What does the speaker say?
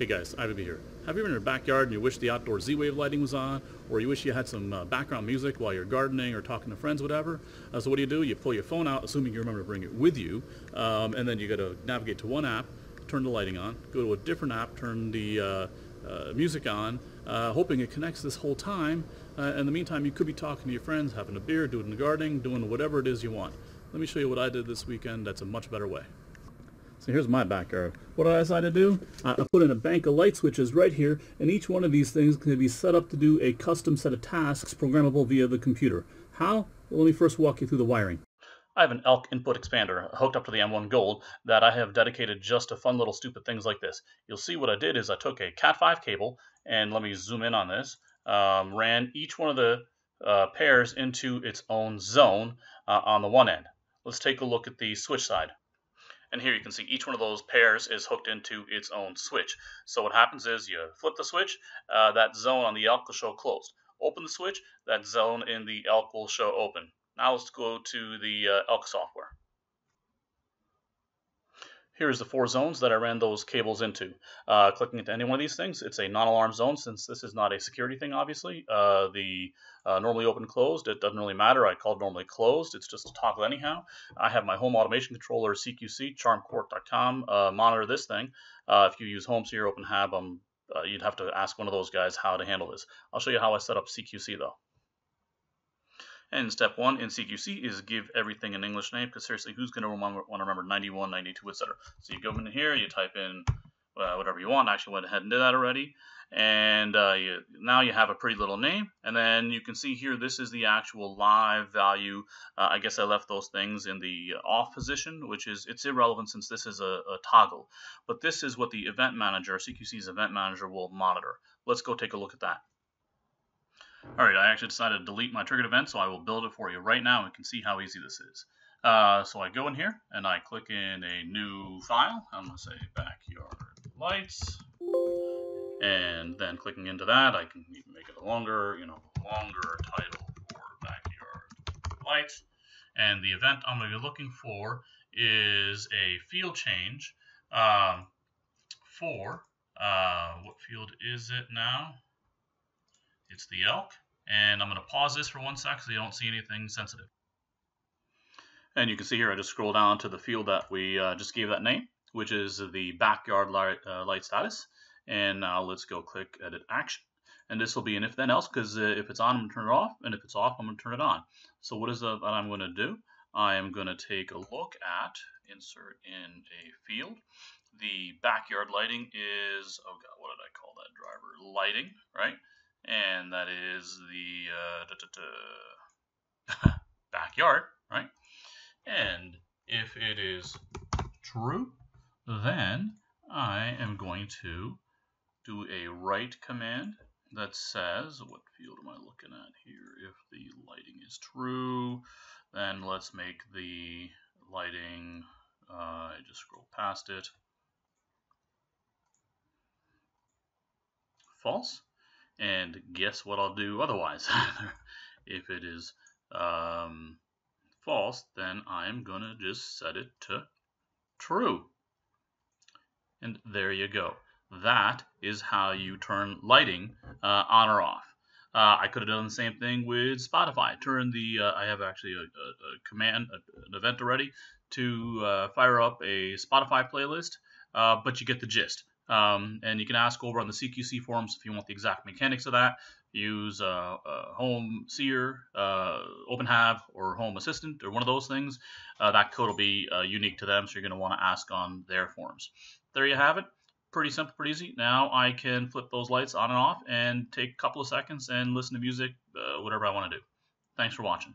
Hey guys, IVB here. Have you ever been in your backyard and you wish the outdoor Z-Wave lighting was on, or you wish you had some uh, background music while you're gardening or talking to friends, whatever? Uh, so what do you do? You pull your phone out, assuming you remember to bring it with you, um, and then you got to navigate to one app, turn the lighting on, go to a different app, turn the uh, uh music on, uh, hoping it connects this whole time. Uh, in the meantime, you could be talking to your friends, having a beer, doing the gardening, doing whatever it is you want. Let me show you what I did this weekend. That's a much better way. So here's my back backyard. What I decide to do? I put in a bank of light switches right here, and each one of these things can be set up to do a custom set of tasks programmable via the computer. How? Well, let me first walk you through the wiring. I have an ELK input expander hooked up to the M1 Gold that I have dedicated just to fun little stupid things like this. You'll see what I did is I took a Cat5 cable, and let me zoom in on this, um, ran each one of the uh, pairs into its own zone uh, on the one end. Let's take a look at the switch side. And here you can see each one of those pairs is hooked into its own switch. So what happens is you flip the switch, uh, that zone on the ELK will show closed. Open the switch, that zone in the ELK will show open. Now let's go to the uh, ELK software. Here's the four zones that I ran those cables into. Uh, clicking into any one of these things, it's a non-alarm zone since this is not a security thing, obviously. Uh, the uh, normally open closed, it doesn't really matter. I called normally closed. It's just a toggle anyhow. I have my home automation controller, CQC, charmedquark.com, uh, monitor this thing. Uh, if you use HomeSeer, OpenHAB, um, uh, you'd have to ask one of those guys how to handle this. I'll show you how I set up CQC though. And step one in CQC is give everything an English name, because seriously, who's going to want to remember 91, 92, etc. So you go in here, you type in uh, whatever you want. I actually went ahead and did that already. And uh, you, now you have a pretty little name. And then you can see here, this is the actual live value. Uh, I guess I left those things in the off position, which is, it's irrelevant since this is a, a toggle. But this is what the event manager, CQC's event manager will monitor. Let's go take a look at that. All right, I actually decided to delete my triggered event, so I will build it for you right now and can see how easy this is. Uh, so I go in here and I click in a new file. I'm going to say backyard lights. And then clicking into that, I can even make it a longer, you know, longer title for backyard lights. And the event I'm going to be looking for is a field change um, for, uh, what field is it now? It's the ELK. And I'm going to pause this for one sec so you don't see anything sensitive. And you can see here, I just scroll down to the field that we uh, just gave that name, which is the backyard light, uh, light status. And now let's go click edit action. And this will be an if then else because uh, if it's on, I'm going to turn it off. And if it's off, I'm going to turn it on. So what is that I'm going to do? I am going to take a look at, insert in a field. The backyard lighting is, oh God, what did I call that driver? Lighting, right? And that is the uh, backyard, right? And if it is true, then I am going to do a write command that says, what field am I looking at here? If the lighting is true, then let's make the lighting, uh, I just scroll past it, false. And guess what I'll do otherwise? if it is um, false, then I'm going to just set it to true. And there you go. That is how you turn lighting uh, on or off. Uh, I could have done the same thing with Spotify. Turn the, uh, I have actually a, a, a command, a, an event already to uh, fire up a Spotify playlist, uh, but you get the gist. Um, and you can ask over on the CQC forums if you want the exact mechanics of that. Use uh, uh, HomeSeer, uh, OpenHAB, or Home Assistant, or one of those things. Uh, that code will be uh, unique to them, so you're going to want to ask on their forums. There you have it. Pretty simple, pretty easy. Now I can flip those lights on and off and take a couple of seconds and listen to music, uh, whatever I want to do. Thanks for watching.